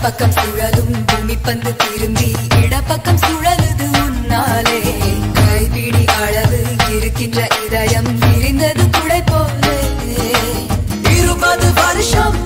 வலப்பக்கம் சுழலும் பூமி பந்து திரும்பி இடப்பக்கம் சுழலுது உன்னாலே கைபிடி அளவு இருக்கின்ற இதயம் விரிந்தது குடை போலே. இருபது வருஷம்